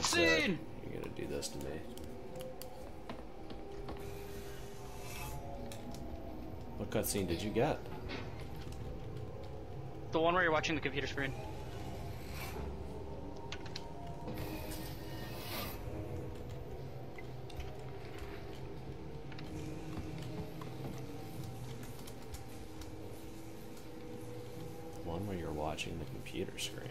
Cutscene! Uh, you're gonna do this to me. What cutscene did you get? The one where you're watching the computer screen. The one where you're watching the computer screen.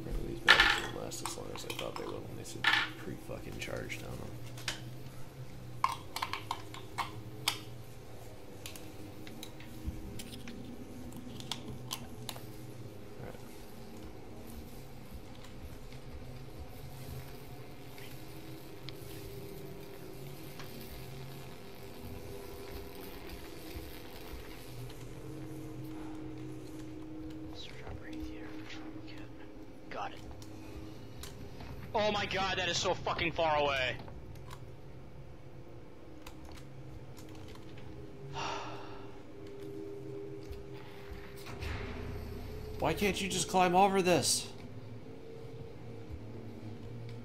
Apparently these batteries don't last as long as I thought they would when they said pre-fucking charged on them. Alright. Search operating theater control kit. Got it. Oh my god, that is so fucking far away. Why can't you just climb over this?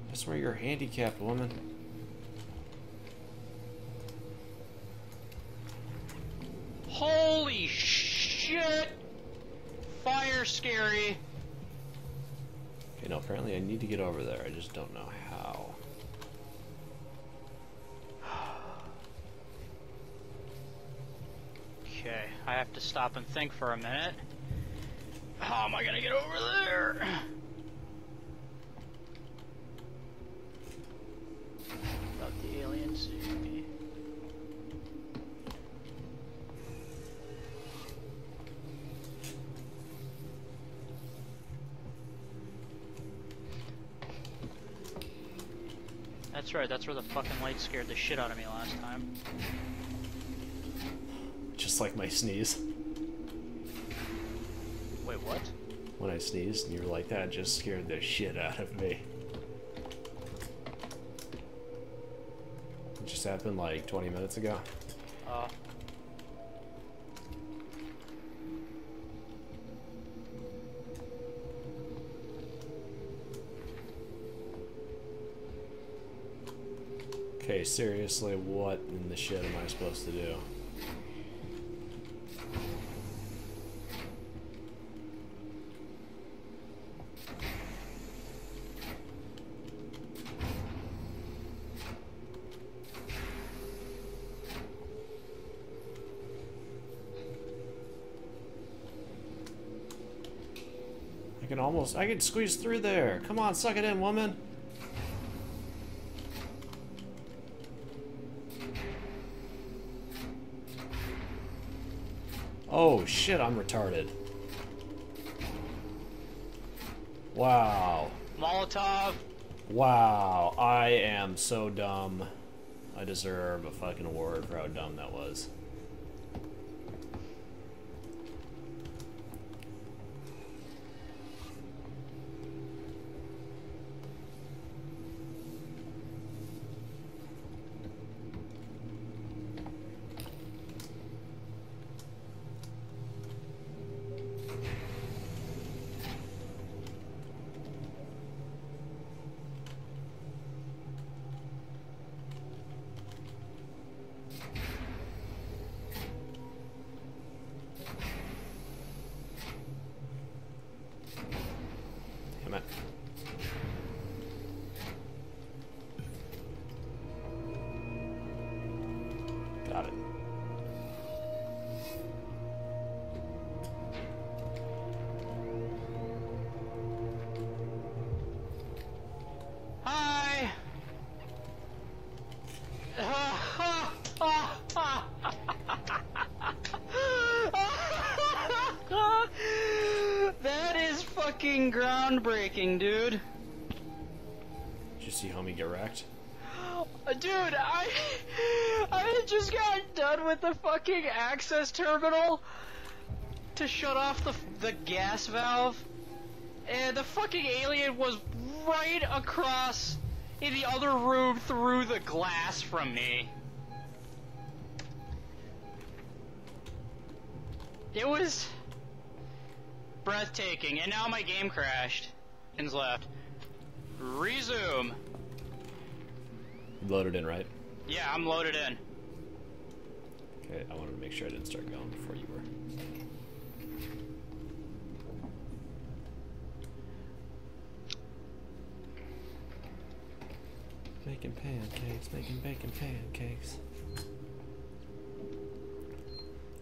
I swear you're handicapped, woman. Holy shit! Fire scary. No, apparently I need to get over there. I just don't know how. Okay, I have to stop and think for a minute. How am I gonna get over there? Without the alien seeing me. That's where the fucking light scared the shit out of me last time. Just like my sneeze. Wait, what? When I sneezed and you were like that, just scared the shit out of me. It just happened like 20 minutes ago. Uh, Okay, seriously, what in the shit am I supposed to do? I can almost, I can squeeze through there. Come on, suck it in, woman. Oh shit, I'm retarded. Wow. Molotov. Wow, I am so dumb. I deserve a fucking award for how dumb that was. Groundbreaking, dude. Did you see homie get wrecked? Dude, I I just got done with the fucking access terminal to shut off the the gas valve, and the fucking alien was right across in the other room through the glass from me. It was breathtaking, and now my game crashed. Seconds left. Resume. Loaded in, right? Yeah, I'm loaded in. Okay, I wanted to make sure I didn't start going before you were. Making pancakes, making bacon pancakes.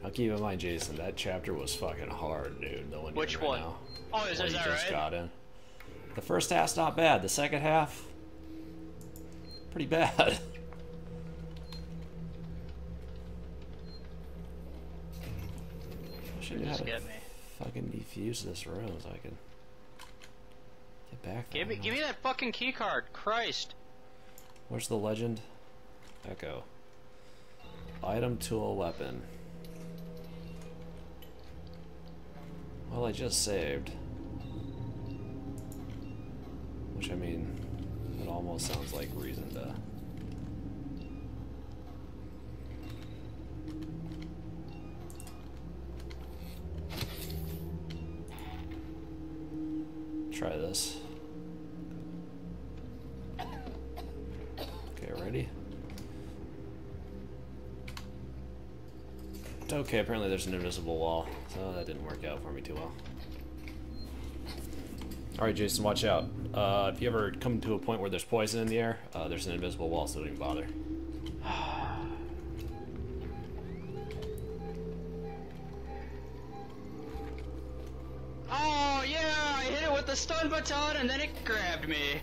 I'll keep in mind, Jason, that chapter was fucking hard, dude. The one Which in right one? now. Oh, is, is you that just right? got in. The first half's not bad. The second half, pretty bad. Should Just get me. fucking defuse this room so I can get back there. Give me, give me that fucking key card. Christ. Where's the legend? Echo. Item, tool, weapon. Well, I just saved. I mean, it almost sounds like reason to... Try this. Okay, ready? Okay, apparently there's an invisible wall, so that didn't work out for me too well. Alright, Jason, watch out. Uh, if you ever come to a point where there's poison in the air, uh, there's an invisible wall, so don't even bother. Oh, yeah, I hit it with the stun baton and then it grabbed me.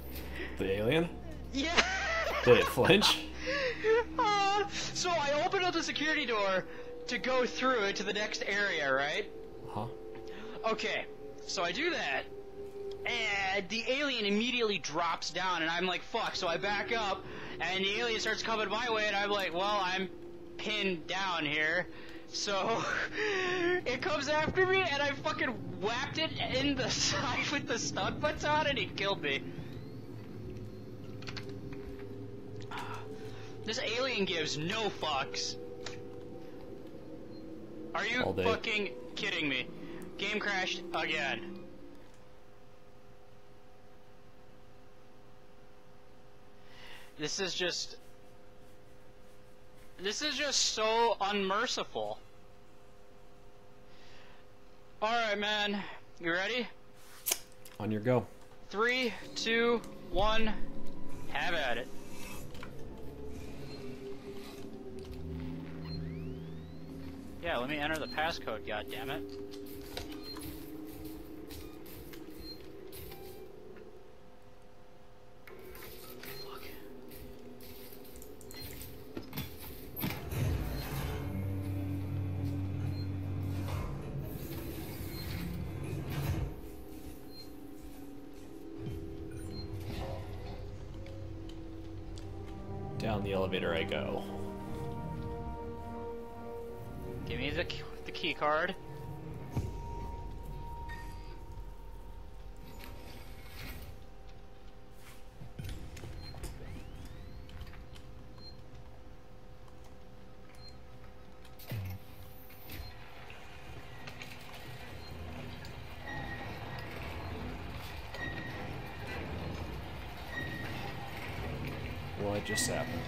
The alien? Yeah. Did it flinch? Uh, so I opened up the security door to go through it to the next area, right? Huh? Okay, so I do that, and the alien immediately drops down, and I'm like, fuck, so I back up, and the alien starts coming my way, and I'm like, well, I'm pinned down here. So it comes after me, and I fucking whacked it in the side with the stun baton, and it killed me. This alien gives no fucks. Are you fucking kidding me? Game crashed again. This is just. This is just so unmerciful. Alright, man. You ready? On your go. Three, two, one. Have at it. Yeah, let me enter the passcode, goddammit. Down the elevator I go. Give me the the key card. What just happened?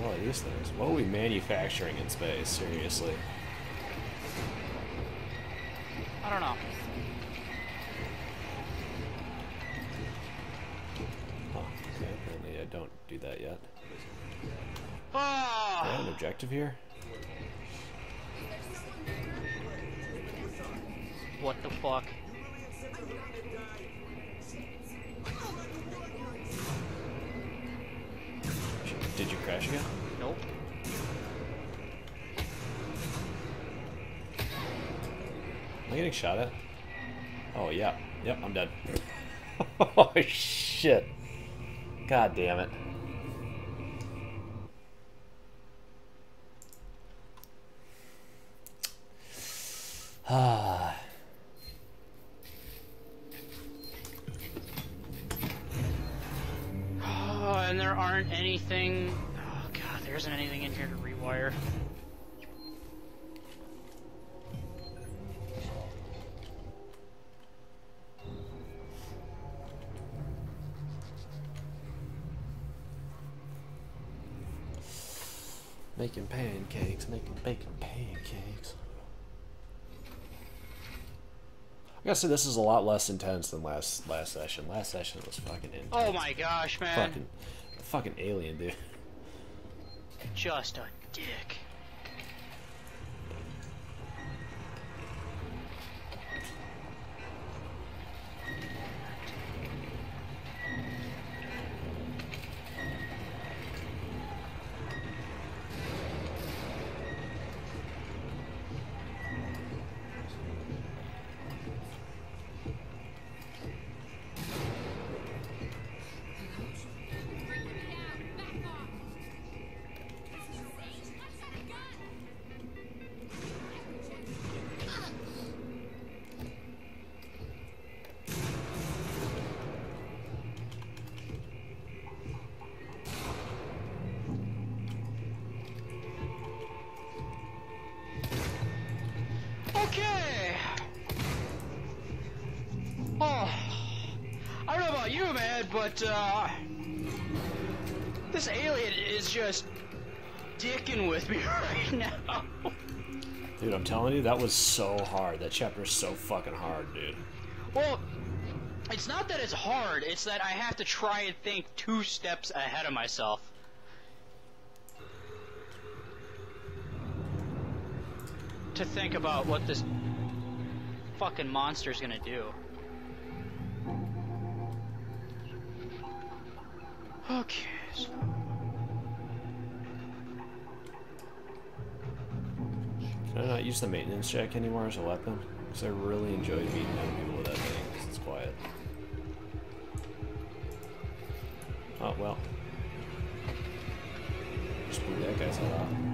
What are these things? What are we manufacturing in space? Seriously. I don't know. Huh. Okay, apparently I don't do that yet. Ah! Do I have an Oh, objective here? Fuck? Did you crash again? Nope. Am I getting shot at? Oh, yeah. Yep, I'm dead. oh, shit. God damn it. Ah. anything... Oh god, there isn't anything in here to rewire. Making pancakes, making bacon pancakes. I gotta say, this is a lot less intense than last last session. Last session was fucking intense. Oh my gosh, man! Fucking fucking alien, dude. Just a dick. But uh, this alien is just dicking with me right now. Dude, I'm telling you, that was so hard. That chapter is so fucking hard, dude. Well, it's not that it's hard; it's that I have to try and think two steps ahead of myself. To think about what this fucking monster's gonna do. Okay. Can I not use the maintenance jack anymore as a weapon? Because I really enjoy beating down people with that thing, 'cause it's quiet. Oh, well. Just blew that guy's head off.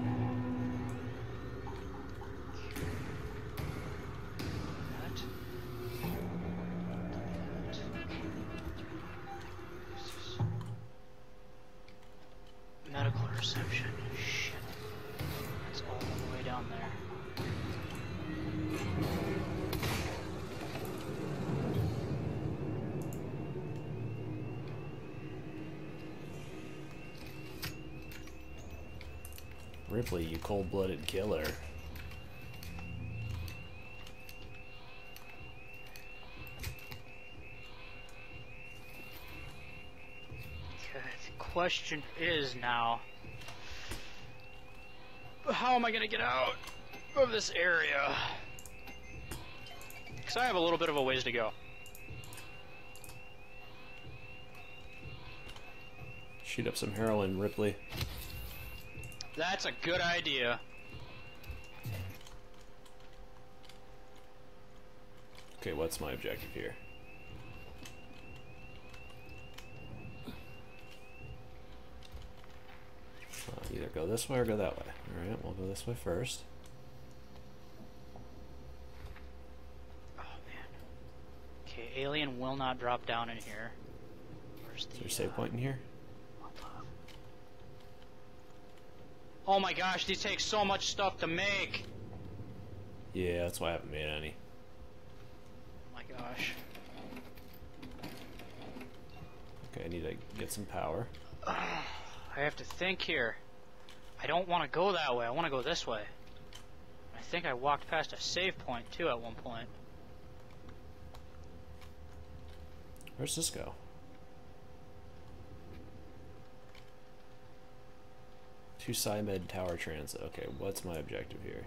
Cold-blooded killer. The question is now, how am I gonna get out of this area? Because I have a little bit of a ways to go. Shoot up some heroin, Ripley. That's a good idea. Okay, what's my objective here? Uh, either go this way or go that way. Alright, we'll go this way first. Oh man. Okay, alien will not drop down in here. Where's Is there a save uh, point in here? Oh my gosh, these take so much stuff to make. Yeah, that's why I haven't made any. My gosh. Okay, I need to get some power. I have to think here. I don't want to go that way. I want to go this way. I think I walked past a save point too at one point. Where's this go? To SciMed Tower Transit. Okay, what's my objective here?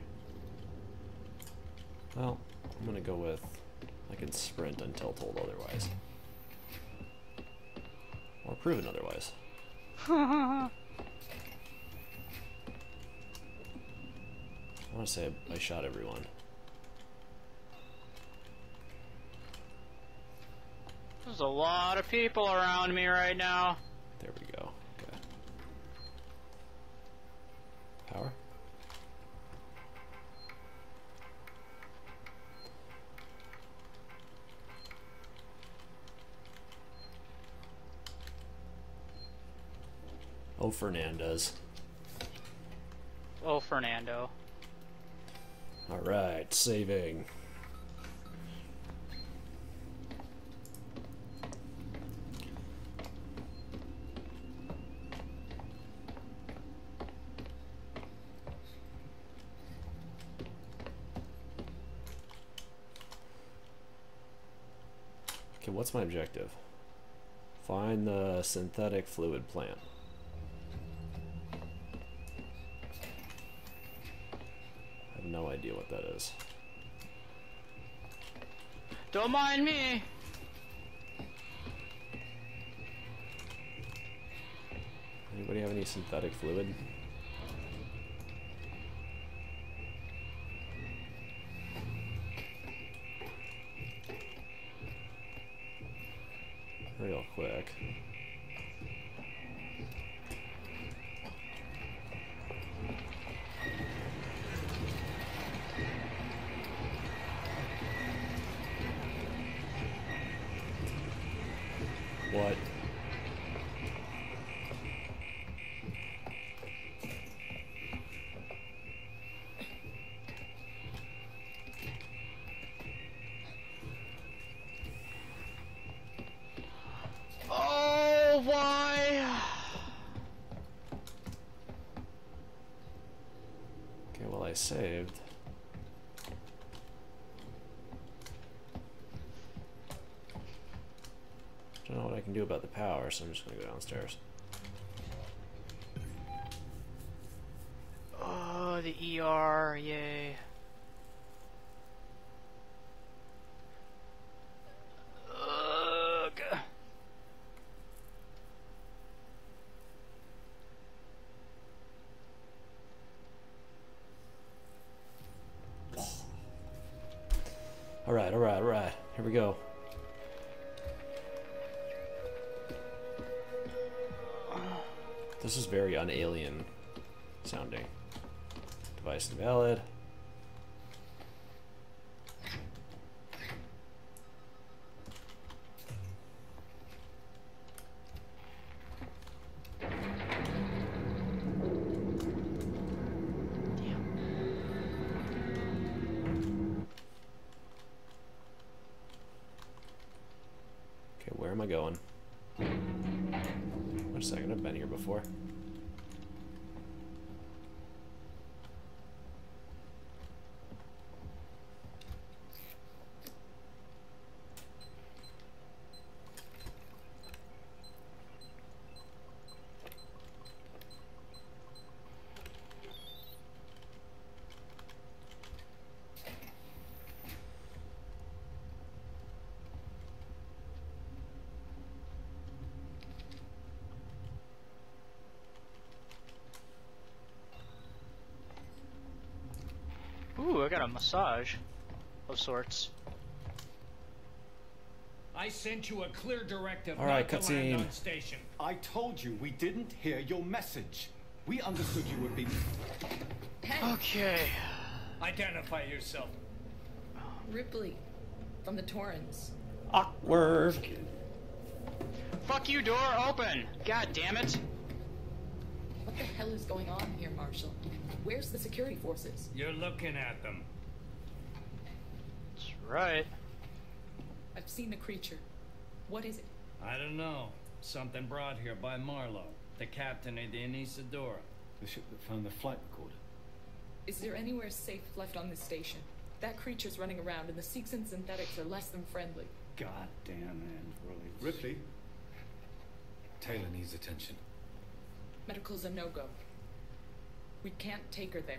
Well, I'm gonna go with I can sprint until told otherwise. Or proven otherwise. I want to say I shot everyone. There's a lot of people around me right now. There we go. Oh, Fernandez. Oh, Fernando. Alright, saving. Okay, what's my objective? Find the synthetic fluid plant. Idea what that is. Don't mind me. Anybody have any synthetic fluid? Real quick. So I'm just gonna go downstairs. Oh, the ER, yay. Ugh. Alright, alright, alright. Here we go. This is very unalien sounding. Device invalid. Okay, where am I going? Wait a second, I've been here before. Ooh, I got a massage of sorts. I sent you a clear directive All right, not land cutscene. on station. I told you we didn't hear your message. We understood you would be. Okay. Identify yourself. Ripley from the Torrens. Awkward. Fuck you, door open! God damn it! What the hell is going on here, Marshal? Where's the security forces? You're looking at them. That's right. I've seen the creature. What is it? I don't know. Something brought here by Marlow, the captain of the Anesidora. The ship that found the flight recorder. Is there anywhere safe left on this station? That creature's running around, and the Seegson synthetics are less than friendly. God damn Android. Ripley. Taylor needs attention. Medical's a no-go. We can't take her there.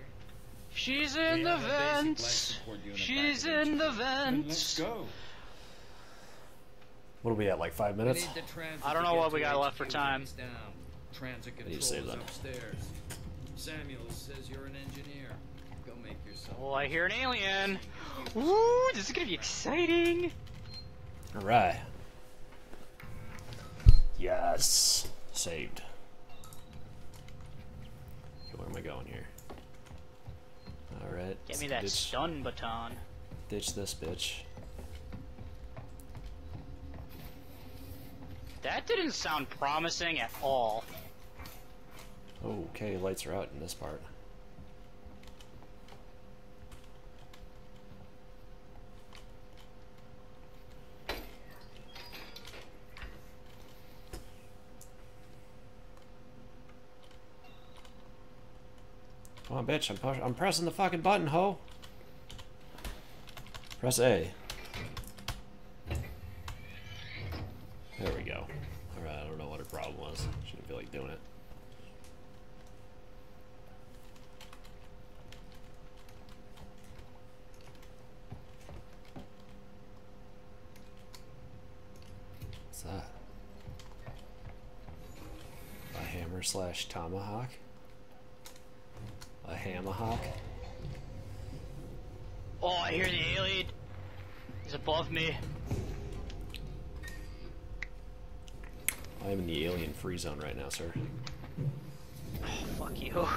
She's in We the have a basic life vents. She's in the Then let's vents. go. What are we at, like five minutes? need the transit I don't know what we got left for time. Down. Transit I control save is that. upstairs. Samuel says you're an engineer. Go make yourself. Oh, I hear an alien. Ooh, this is gonna be exciting. Alright. Yes. Saved. Am I going here? Alright. Get me that ditch, stun baton. ditch this bitch. That didn't sound promising at all. Okay, lights are out in this part. Come on, bitch! I'm push I'm pressing the fucking button, ho. Press A. There we go. Alright, I don't know what her problem was. She didn't feel like doing it. What's that? A hammer slash tomahawk? A hamahawk? Oh, I hear the alien. He's above me. I am in the alien free zone right now, sir. Fuck you.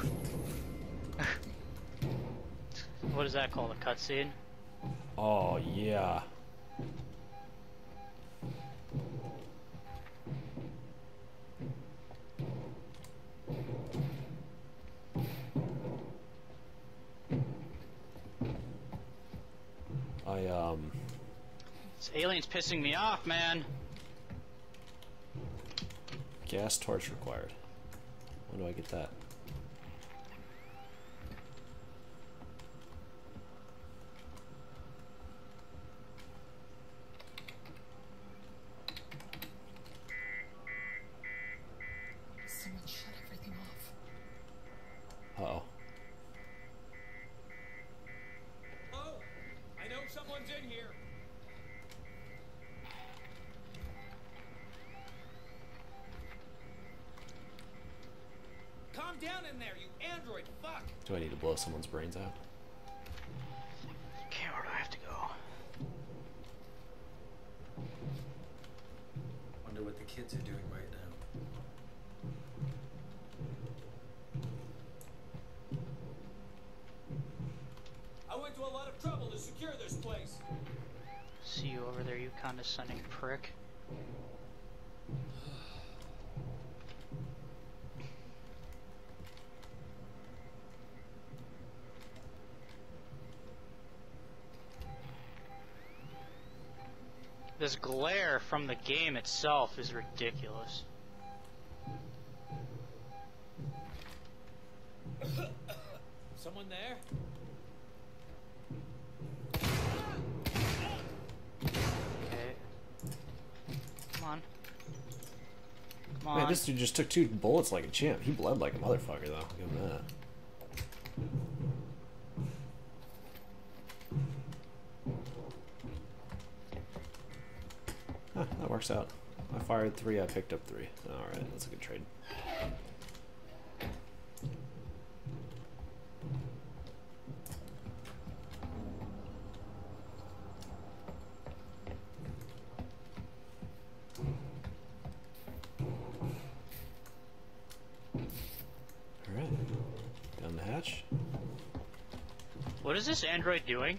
what is that called? A cutscene? Oh, yeah. I, um, This alien's pissing me off, man. gas torch required. When do I get that? Calm down in there, you android fuck! Do I need to blow someone's brains out? Glare from the game itself is ridiculous. Someone there? Okay. Come on. Come on. Man, this dude just took two bullets like a champ. He bled like a motherfucker, though. Give him that. Works out. I fired three, I picked up three. Alright, that's a good trade. Alright. Down the hatch. What is this android doing?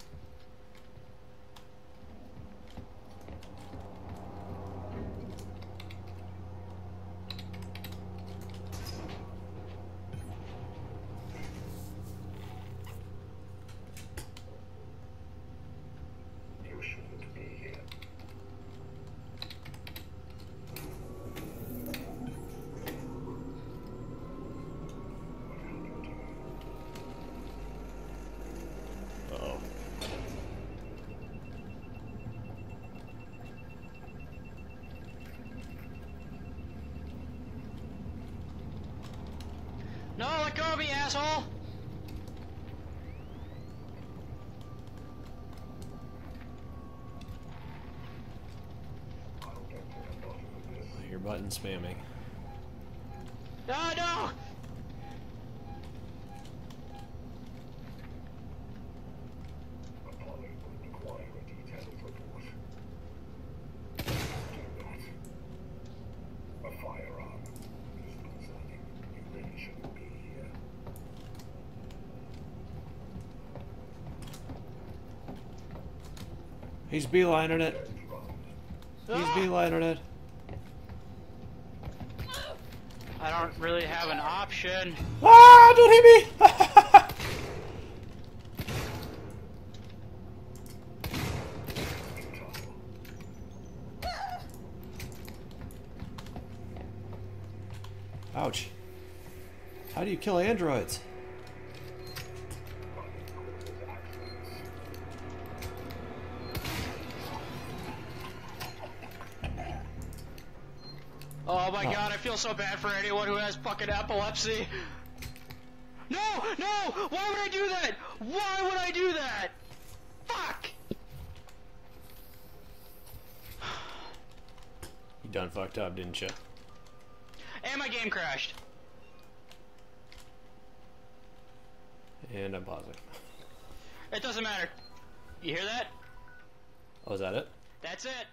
Uh oh. No, let go of me, asshole! I hear button spamming. No, no! He's beelining it. He's Ah! beelining it. I don't really have an option. Ah! Don't hit me! Ouch. How do you kill androids? Feel so bad for anyone who has fucking epilepsy. No, no! Why would I do that? Why would I do that? Fuck! You done fucked up, didn't you? And my game crashed. And I'm pausing. It doesn't matter. You hear that? Oh, is that it? That's it.